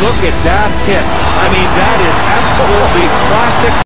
Look at that hit. I mean, that is absolutely classic.